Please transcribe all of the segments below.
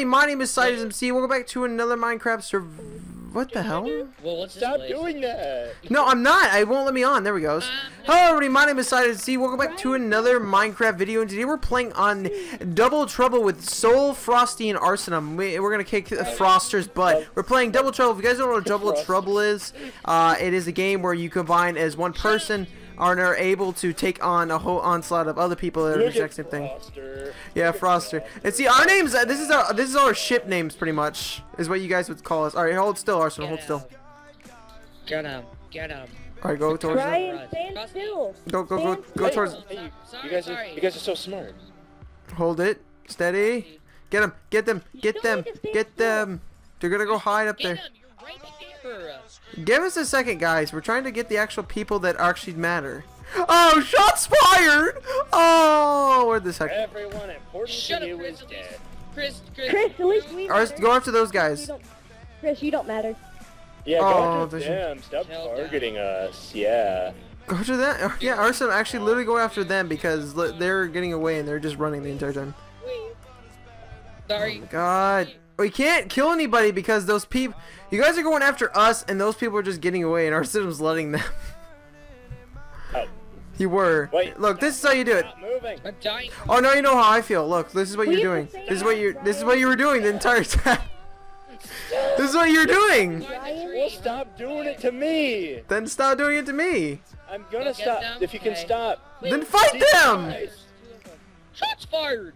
everybody, my name is SidoesMC. Welcome back to another Minecraft server. What the hell? Well, let's Stop place? doing that. No, I'm not. I won't let me on. There we go. Hello, everybody. My name is SidoesMC. Welcome back to another Minecraft video. And today we're playing on Double Trouble with Soul, Frosty, and Arcenim. We, we're gonna kick the Froster's butt. We're playing Double Trouble. If you guys don't know what Double Trouble is, uh, it is a game where you combine as one person and are able to take on a whole onslaught of other people that are the Look exact at same thing. Foster. Yeah, Froster. And see, our names. Uh, this is our. This is our ship names, pretty much, is what you guys would call us. All right, hold still, Arsenal. Hold still. Get him. Get him. All right, go towards. them. Ryan, stand still. Go, go, go, go Hey, towards. hey, you, Sorry, you guys are sorry. you guys are so smart. Hold it. Steady. Get them. Get them. Get them. need to stand Get them. They're gonna go hide up Get there. him. You're right there. Give us a second, guys. We're trying to get the actual people that actually matter. Oh, shots fired! Oh, where'd this heck? Everyone important Shut to up, you Chris. is At dead. Chris. Chris. Chris, at least we Ours, matter. go after those guys. don't- Chris, you don't matter. Yeah, Oh, go after there's- them. Stop Chill down. targeting us. Yeah. Go after that. Oh, yeah, Arsenal actually literally go after them because they're getting away and they're just running the entire time. Sorry. Oh, God. We can't kill anybody because those people. You guys are going after us, and those people are just getting away, and our system's letting them. Oh, you were. Wait. Look, this is how you do it. I'm dying. Oh no, you know how I feel. Look, this is what We you're doing. This is what you. This is what you were doing the entire time. this is what you're doing. Ryan, Well, stop doing it to me. Then stop doing it to me. I'm gonna stop. them? If you can Okay. stop. Then fight Jesus them. Shots fired.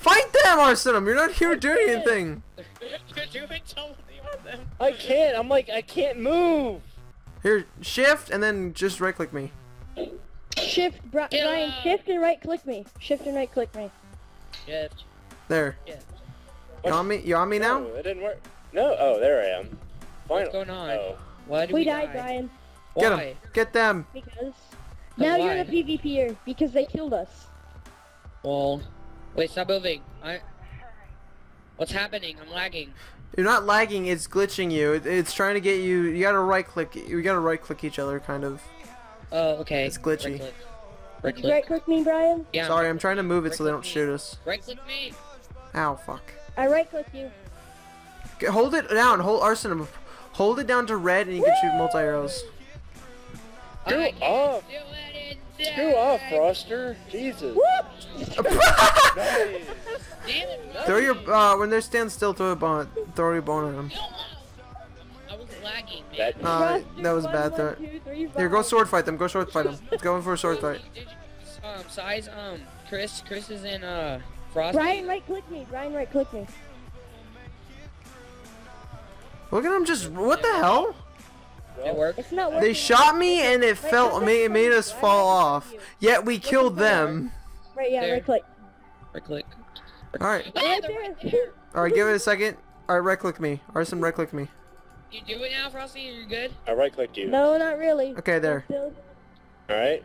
Fight them, Arsenal. You're not here doing anything. You're doing something with them. I can't. I'm like I can't move. Here, shift and then just right click me. shift, Bri- Get Ryan, out. shift and right click me. Shift and right click me. Shift. There. Shift. You on me? You on me now? It didn't work. No. Oh, there I am. Finally. What's going on? Oh. Why do We we, died, die? Ryan, Get them. Get them. because But now why? you're the PvPer because they killed us. Well, wait, stop moving. I. What's happening? I'm lagging. You're not lagging. It's glitching you. It, it's trying to get you. You gotta right click. You gotta right click each other, kind of. Oh, okay. It's glitchy. Right click. Right Did you right click. click me, Brian? Yeah. Sorry, I'm trying to move it so they don't shoot us. Right click me. Ow, fuck. I right click you. G- Hold it down. Hold Arsenal. Hold it down to red, and you can shoot multi arrows. Screw I can't do it in Screw off, time. Froster. Jesus. Nice. Throw your uh, when they stand still. Throw a bone. Throw your bone at them. I was lagging, man. That- Uh, that was a bad one, threat. Here, go sword fight them. Go sword fight them. Let's go in for a sword fight. Um, size, um, Chris, Chris is in, uh, Frost. Brian, right click me. Brian, right click me. Look at him just. What the hell? It worked. It's not working. They shot me and it fell. Made, it made us fall off. Yet we killed them. Right, yeah, There. right click. Right click. All right. Ah, Right they're there. right there. All right. Give it a second. All right. Right click me. Arson, right click me. You do it now, Frosty? You're good? I right clicked you. No, not really. Okay, there. All right.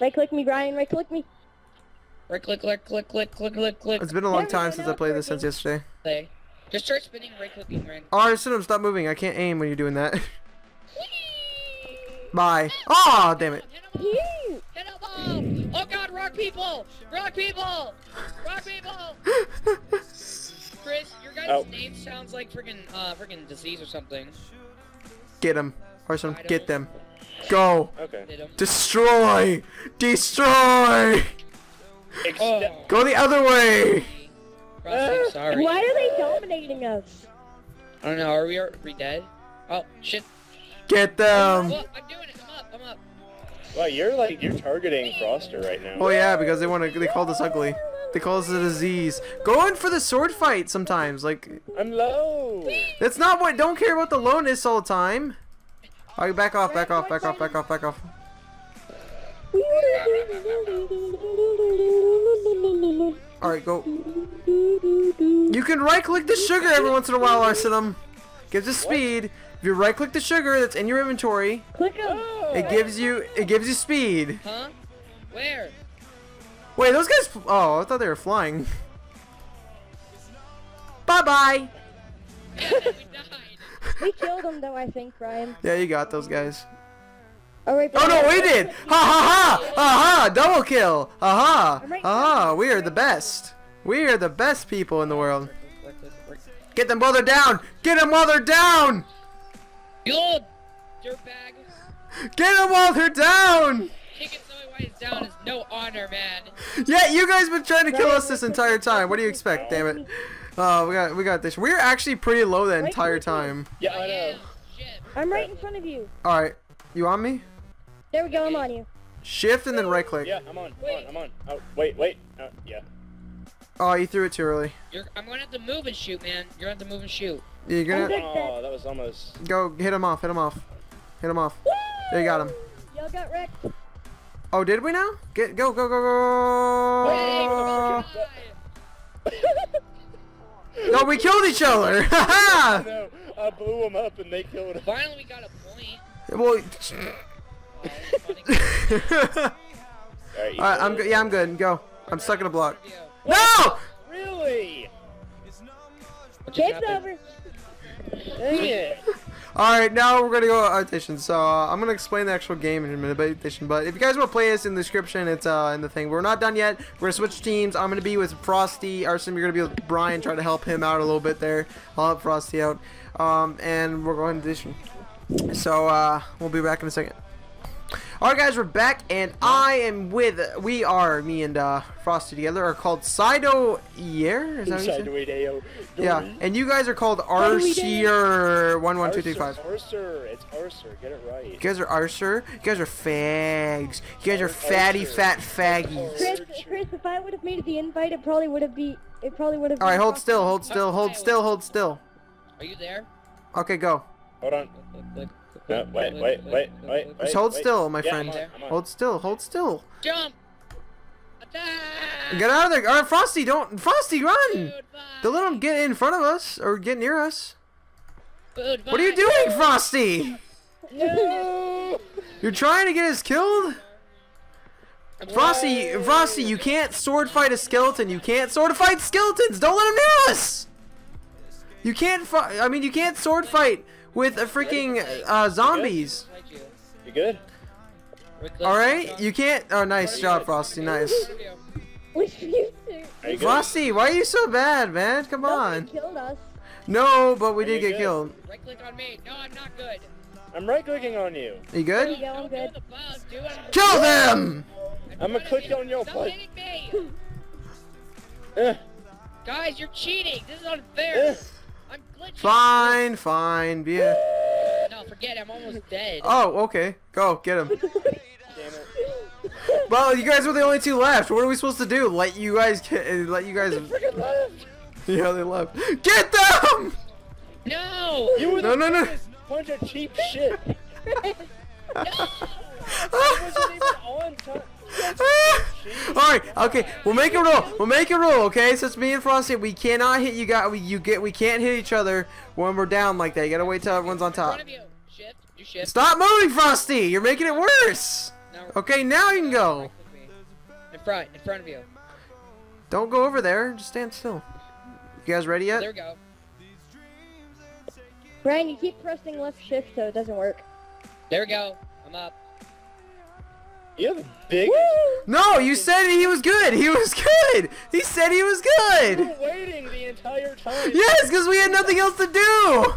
Right click me, Brian. Right click me. Right click, click, click, click, click, click, click. It's been a long Never time since I played this since yesterday. Just start spinning, right clicking, right. Arson, stop moving. I can't aim when you're doing that. Whee! Bye. Oh, damn it. Hit 'em off! Phew. Hit 'em off! Oh god, rock people! Rock people! Rock people! Chris, your guys' Oh. name sounds like freaking, uh, freaking disease or something. Get him. Arson, get them. Go. Okay. Destroy. Destroy. Oh. Go the other way. Frosty, sorry. Why are they dominating us? I don't know, are we, are we dead? Oh, shit. Get them. Look, I'm doing it, I'm up, I'm up. Wow, you're like you're targeting Froster right now. Oh yeah, because they want to. They called us ugly. They call us a disease. Go in for the sword fight sometimes. Like I'm low. that's not what. Don't care about the lowness all the time. Alright, back off, back off, back off, back off, back off. Alright, go. You can right click the sugar every once in a while, Arcenim. Gives us speed. If you right click the sugar that's in your inventory, Click him. Oh. it gives you it gives you speed. Huh? Where? Wait, those guys oh, I thought they were flying. Bye bye. we. We killed them though, I think, Ryan. Yeah, you got those guys. Oh, Alright, Oh no, we did! Ha ha ha! Aha! Double kill! Aha! I'm right Aha! now. We are the best. We are the best people in the world. Right click, right Get them while they're down. Get them while they're down. You little dirtbag. Get them while they're down. Kicking somebody while he's down is no honor, man. Yeah, you guys been trying to kill us this entire time. What do you expect? Damn it. Oh, we got we got this. We're actually pretty low the entire time. Yeah, I know. I'm right in front of you. All right, you on me? There we go. I'm on you. Shift and then right click. Yeah, I'm on. I'm on. I'm on. Oh, wait, wait. Uh, yeah. Oh, you threw it too early. You're, I'm gonna have to move and shoot, man. You're gonna have to move and shoot. You're gonna Oh, that was almost. go hit him off. Hit him off. Hit him off. There you got him. Y'all got wrecked. Oh, did we now? Get go go go go. bye. No, we killed each other. Haha. no, I blew him up and they killed him. Finally, we got a point. well. Oh, it's funny. Alright, you Alright, I'm good? good. Yeah, I'm good. Go. I'm stuck in a block. Video. No! Really? What just It's over. Dang it. Alright, now we're gonna go audition. So uh, I'm gonna explain the actual game in a minute, but audition. But if you guys want to play this in the description, it's uh in the thing. We're not done yet. We're gonna switch teams. I'm gonna be with Frosty. Arson, you're gonna be with Brian, Try to help him out a little bit there. I'll help Frosty out. Um, and we're going to audition. So uh, we'll be back in a second. Alright guys, we're back and I am with, we are, me and uh, Frosty together, are called Sido Yer? Is that what you said? Yeah, and you guys are called Arsier11235. Arcer, it's Arcer, get it right. You guys are Arser. You guys are fags. You guys are fatty, fat faggies. Chris, Chris, if I would have made the invite, it probably would have be. It probably would have. All right, hold still, hold still, hold still, hold still. Are you there? Okay, go. Hold on. No, wait, wait, wait, wait, wait. Just hold wait. still, my Yeah, friend. I'm on, I'm on. Hold still, hold still. Jump! Attack! Get out of there. All right, Frosty, don't. Frosty, run. Food Don't let him get in front of us or get near us. Food What are you doing, Frosty? No! You're trying to get us killed? Frosty, Frosty, you can't sword fight a skeleton. You can't sword fight skeletons. Don't let him near us. You can't fight. I mean, you can't sword fight with a freaking uh, zombies. Fight you. You good? All right, you can't. Oh, nice job, Frosty. Nice. Which you two. Are you good? Frosty, why are you so bad, man? Come on. No, but we did get good? killed. Right click on me. No, I'm not good. I'm right clicking on you. You good? you go. I'm good. the bug, dude. I'm- Kill them! I'm I'ma click on your Stop butt. hitting me! Eh, Guys, you're cheating. This is unfair. I'm glitching. Fine, fine. Be a... No, forget it. I'm almost dead. Oh, okay. Go, get him. Damn it. Well, you guys were the only two left. What are we supposed to do? Let you guys get, uh, let you guys. Freaking left. Yeah, they left. Get them! No! You were No, the no, no. bunch of cheap shit. No! I wasn't even on time. All right, okay. We'll make a rule. We'll make a rule, okay? Since me and Frosty, we cannot hit you guys. We you get we can't hit each other when we're down like that. You gotta wait till everyone's on top. of you. Shift. You shift. Stop moving, Frosty. You're making it worse. Okay, now you can go. Right click me. In front. In front of you. Don't go over there. Just stand still. You guys ready yet? There we go. Brian, you keep pressing left shift so it doesn't work. There we go. I'm up. You're the biggest. No, you said he was good. He was good. He said he was You good. were waiting the entire time. Yes, because we had nothing else to do.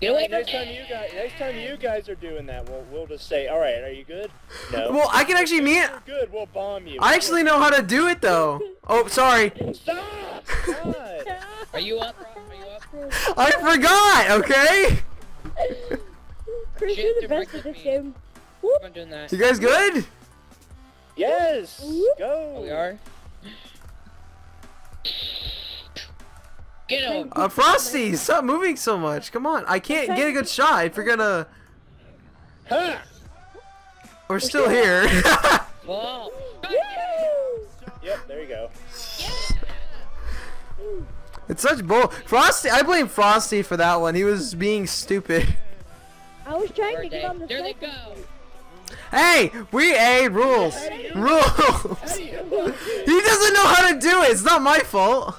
Get away from Next time you guys, next time you guys are doing that, we'll we'll just say, all right, are you good? No. Well, I can actually mean. You're good. We'll bomb you. I actually know how to do it though. Oh, sorry. Stop! God. Are you up, bro? Are you up? I forgot. Okay. Chris, you're the best right at with this game. I'm doing that. You guys good? Yes. Oh, Go. we are. Get him. Uh, Frosty, stop moving so much. Come on. I can't get a good shot if you're gonna. Ha! We're still here. Fall. Yep. There you go. it's such bull. Frosty, I blame Frosty for that one. He was being stupid. I was trying to get on the There they go. Hey, we a rules. Rules. He doesn't know how to do it. It's not my fault.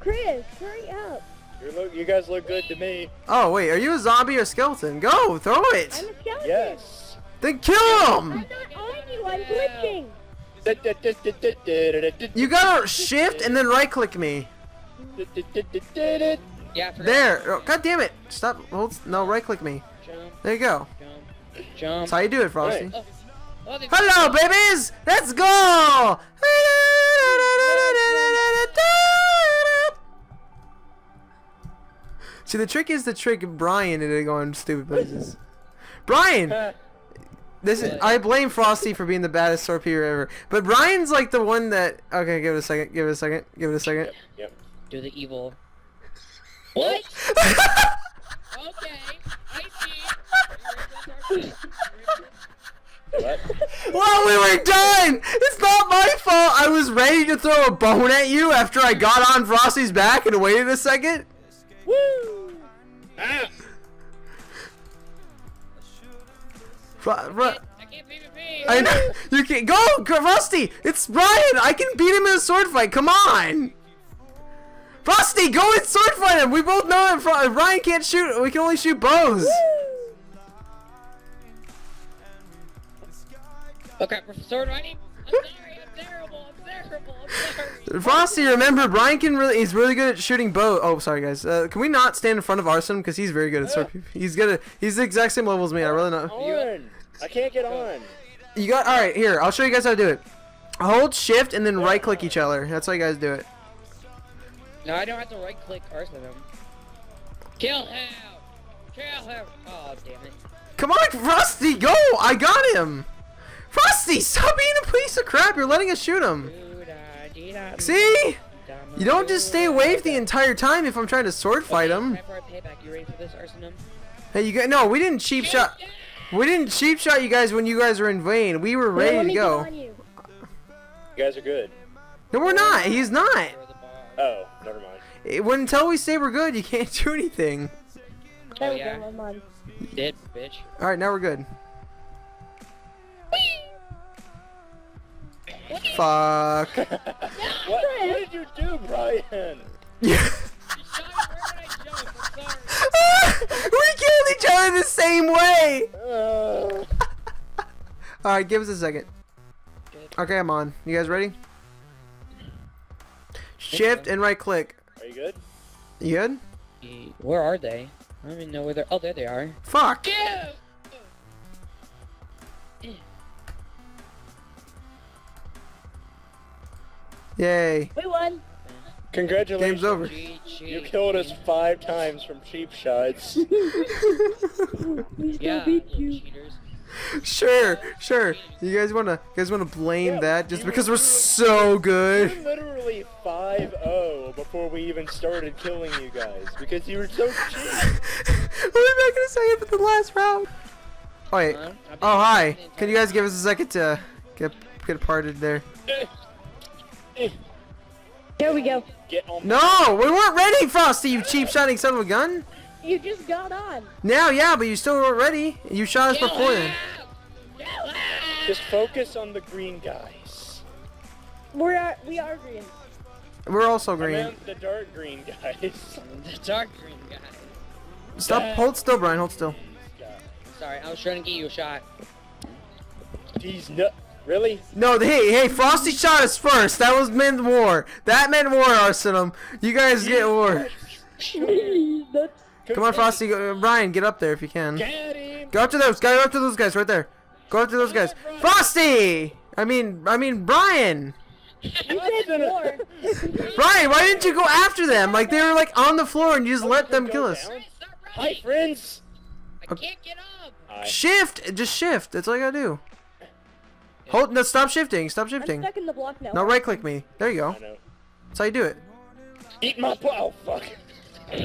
Chris, hurry up. You look. You guys look good to me. Oh wait, are you a zombie or skeleton? Go, throw it. I'm it. a skeleton. Yes. Then kill him. I'm him. not on you. I'm glitching. You gotta shift and then right click me. Yeah, There. Oh, God damn it. Stop. Hold. No, right click me. There you go. Jump. That's how you do it, Frosty. Right. Oh, oh, Hello, babies! Let's go! See, the trick is to trick Brian into going stupid places. Brian! This is I blame Frosty for being the baddest torpedo ever. But Brian's like the one that okay, give it a second, give it a second, give it a second. Yep. Do the evil. What? okay. What? Well, we were done! It's not my fault! I was ready to throw a bone at you after I got on Frosty's back and waited a second. Woo! Ah! Fro- Fro- I can't PvP. I know you can go, go, Frosty. It's Brian. I can beat him in a sword fight. Come on, Frosty, go and sword fight him. We both know that Fro- Brian can't shoot. We can only shoot bows. Okay, for sword riding. I'm sorry. I'm terrible. I'm terrible. I'm sorry. Frosty, remember Brian can really. He's really good at shooting bow. Oh, sorry guys. Uh, can we not stand in front of Arson because he's very good at sword. He's good at. He's the exact same level as me. I really know. On! I can't get on. You got. All right, here. I'll show you guys how to do it. Hold shift and then right click each other. That's how you guys do it. No, I don't have to right click arson him. Kill him. Kill him. Oh damn it. Come on, Frosty, go! I got him! Frosty, stop being a piece of crap! You're letting us shoot him! See? You don't just stay away the entire time if I'm trying to sword fight him. Right for our payback. You ready for this, Arcenim? Hey, you guys, no, we didn't cheap shot. We didn't cheap shot you guys when you guys were in vain. We were ready to go. you. You guys are good. No, we're not. He's not. Throw the ball. Oh, never mind. It- When until we say we're good, you can't do anything. There Oh, we yeah. go, Dead bitch. All right, now we're good. Fuck. What? What did you do, Brian? Yeah. You shot him. Where did I jump? I'm sorry. we killed each other the same way. Uh, All right, give us a second. Okay, I'm on. You guys ready? Shift and right click. are you good? You good? Where are they? I don't even know where they're. Oh, there they are. Fuck. Yeah. Yay. We won. Congratulations. Game's over. You killed us five times from cheap shots. We still Yeah, beat you. cheaters. Sure, sure. You guys wanna, you guys wanna blame Yeah, that just we because were- we're so good? We're good? literally 5-0 before we even started killing you guys because you were so cheap. we'll be back in a second for the last round. Oh wait. Huh? Oh hi. Can you guys give us a second to get get parted there? Here we go. Get on. No, we weren't ready, Frosty. You cheap shotting son of a gun. You just got on. Now, yeah, but you still weren't ready. You shot us Kill before him! then. Just focus on the green guys. We're uh, we are green. We're also green. the dark green guys. The dark green guy. Stop. Hold still, Brian. Hold still. Sorry, I was trying to get you a shot. These nut. Really? No, hey, hey, Frosty shot us first. That was meant war. That meant war, Arcenim. You guys get war. Come on, Frosty. Go, uh, Brian, get up there if you can. Get him. Go up to those. Go up to those guys right there. Go up to those guys. Frosty. I mean, I mean, Brian. you said war. Brian, why didn't you go after them? Like they were like on the floor and you just let them kill us. Hi, friends. I can't get up! Shift. Just shift. That's all you gotta do. Hold. No, stop shifting. Stop I'm shifting. stuck in the block now. No, right click me. There you go. That's how you do it. Eat my plow. Fuck.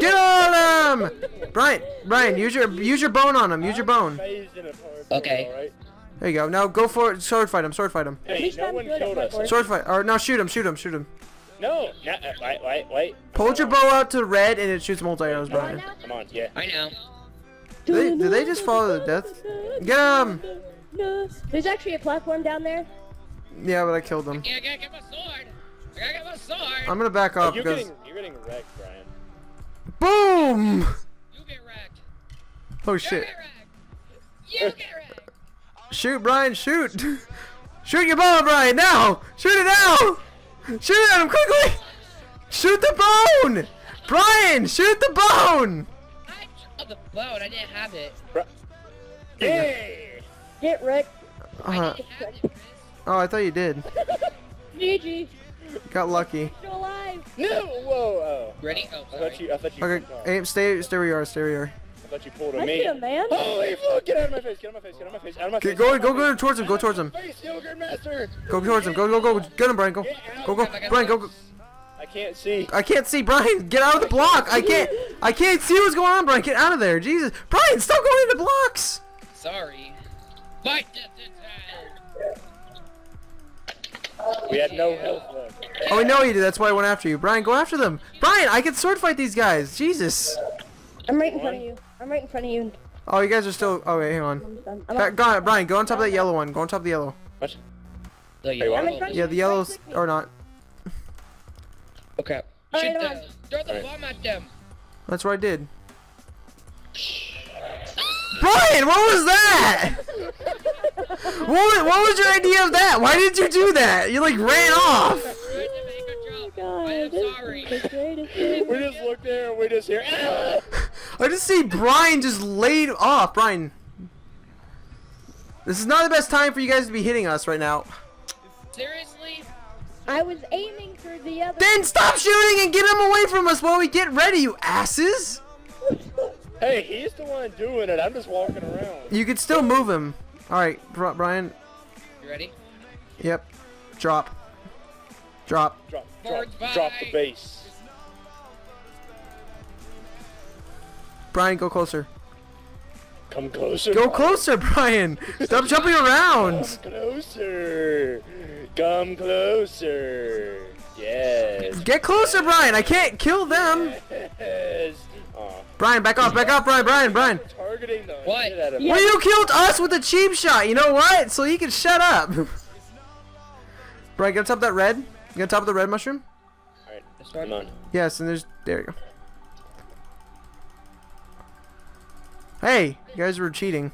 Get on him! Brian, Brian, use your use your bone on him. Use your bone. Phased in a parkour, Okay. There you go. Now go for it. Sword fight him. Sword fight him. Hey, no one good killed us. Sword fight. Or no, shoot him. Shoot him. Shoot him. No. no uh, wait, wait, wait. Hold your bow out to red and it shoots multi arrows, Am I Brian. Come on, yeah. I know. Do they, do they just follow the death? Get him! There's actually a platform down there. Yeah, but I killed them. I gotta get my sword! I gotta get my sword! I'm gonna back off you're because. getting you're getting wrecked, Brian. Boom! You get wrecked! Oh You shit. get wrecked! You get wrecked! Shoot, Brian, shoot! Shoot your bow, Brian, now! Shoot it now! Shoot at him quickly! Shoot the bone! Brian, shoot the bone! I the boat. I didn't have it. Hey! Get wrecked. Uh, I didn't have it. Oh, I thought you did. GG. Got lucky. Still alive. No! Whoa! Ready? Oh, Oh. I thought you. I thought you. Okay, no, aim, stay, stay where you are, stay where you are. I thought you pulled a I me. a man. Holy fuck! Get out of my face! Get out of my face! Get out of my face! Out of my Okay, face! go, out of go, my go face. towards him, go towards him. Face, Yogurt Master! Go towards him, go, go, go, get him, Brian, go. Go, go, Brian, go, go. I can't see. I can't see, Brian, get out of the block. I can't, I can't see what's going on, Brian, get out of there, Jesus. Brian, stop going into blocks. Sorry. Fight death attack. We had no health left. Oh, I know you did, that's why I went after you. Brian, go after them. Brian, I can sword fight these guys, Jesus. I'm right in front of you. I'm right in front of you. Oh, you guys are still, oh wait, hang on. I'm. I'm, Go on, Brian, go on top of that yellow one, go on top of the yellow. What? The Hey, what? I'm in front of Yeah, the yellows, or not. Okay. Alright, Shoot I'm them. Throw the Alright. bomb at them. That's what I did. Brian, what was that? What was, what was your idea of that? Why did you do that? You like ran off. Trying to make a joke. God, I am sorry. the greatest thing. We just looked there and we just hear. "Ah!" I just see Brian just laid off. Brian, this is not the best time for you guys to be hitting us right now. Seriously? I was aiming for the other. Then stop shooting and get him away from us while we get ready, you asses. Hey, he's the one doing it. I'm just walking around. You could still move him. All right, Brian. You ready? Yep. Drop. Drop. Drop, drop, drop the base. Brian, go closer. Come closer. Go Brian. closer, Brian. Stop jumping around. Come closer. Come closer. Yes. Get closer, Brian. I can't kill them. Yes. Aw. Brian, back off, back off, Brian, Brian, Brian. Targeting the What? shit Yeah. Well, you killed us with a cheap shot. You know what? So you can shut up. Brian, get on top of that red. Get on top of the red mushroom. Alright, This come one? on. Yes, and there's there you go. Hey, you guys were cheating.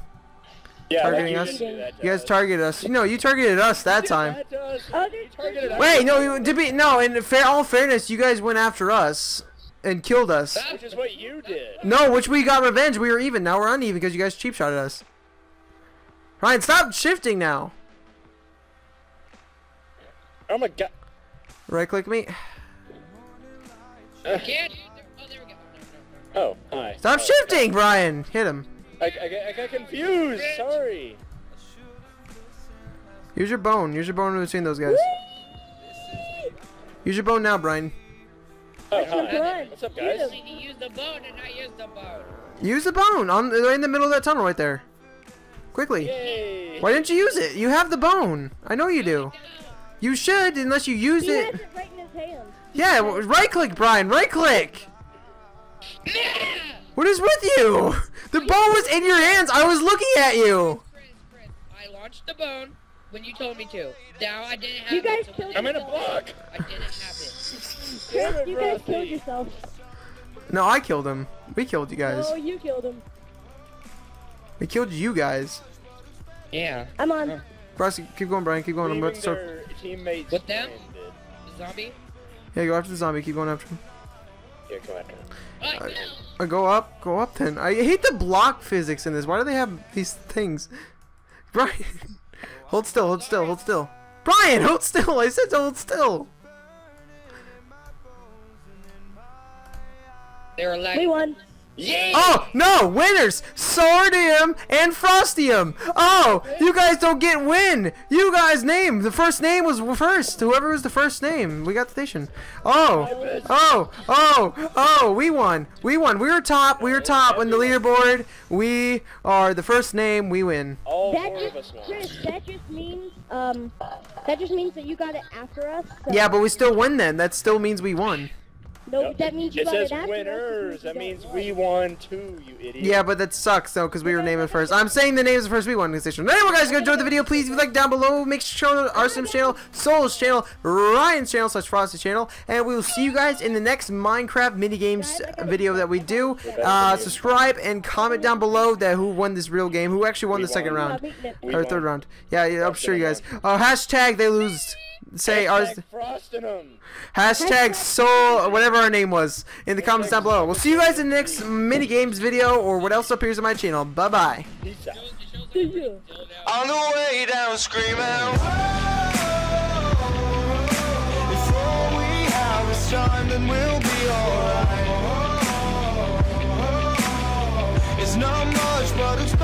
Yeah, Targeting you us? didn't that You guys targeted us. No, you targeted us that time. that us. Oh, You targeted us. Wait, no, you- to be no. In fair, all fairness, you guys went after us and killed us. Which is what you did. No, which we got revenge. We were even. Now we're uneven because you guys cheap shotted us. Ryan, stop shifting now. Oh my god. Right click me. Uh, can't. Oh. Oh, hi. Stop Oh, shifting, Brian. Hit him. I, I, got- I got confused. Sorry. Use your bone. Use your bone between those guys. Use your bone now, Brian. Oh, Come hi. on. What's up, guys? need to use the boat and not use the boat. Use the bone on right in the middle of that tunnel right there. Quickly. Yay. Why didn't you use it? You have the bone. I know you do. You should, unless you use He has it. it right in his hand. Yeah, right click, Brian. Right click. What is with you? The bone was in your hands. I was looking at you. Chris, Chris, I launched the bone when you told me to. Now I didn't have You it. guys so killed when I'm in a block. I didn't have it. Chris, it, you guys killed yourself. No, I killed him. We killed you guys. Oh, you killed him. We killed you guys. Yeah. I'm on. Ross, keep going, Brian. Keep going. I'm about Leaving to start. teammates With them? stranded. The zombie? Yeah, go after the zombie. Keep going after him. Yeah, go after him. No. Uh, go up. Go up then. I hate the block physics in this. Why do they have these things? Brian, hold still. Hold still. Hold still. Brian, hold still. I said to hold still. They were like, We won. Yeah. Oh no, winners! Swordium and Frostium. Oh, you guys don't get win. You guys name the first name was first. Whoever was the first name, we got the station. Oh, oh, oh, oh, we won. We won. We were top. We were top on the leaderboard. We are the first name. We win. All That four of us just, won. Chris, that just means, um, that just means that you got it after us. So Yeah, but we still win. Then that still means we won. No, Yep. that means you It got says it after winners. That means we won too, you idiot. Yeah, but that sucks though, because we were naming first. I'm saying the names first. We won the station. Anyway, guys, if you enjoyed the video, please leave a like down below. Make sure to check out channel, Soul's channel, Ryan's channel, slash Frosty channel, and we will see you guys in the next Minecraft minigames video that we do. Uh, subscribe and comment down below that who won this real game, who actually won the second round not beating it. We or third round. Yeah, yeah I'm sure you guys. Uh, hashtag they lose say Hashtag ours. Hashtag soul, whatever our name was, in the comments down below. We'll see you guys in the next mini games video or what else appears on my channel. Bye bye. On the way down, scream out. We have time, then we'll be alright. It's not much, but it's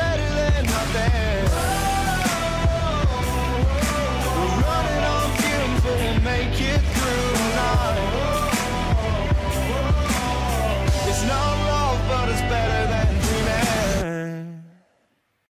Yeah.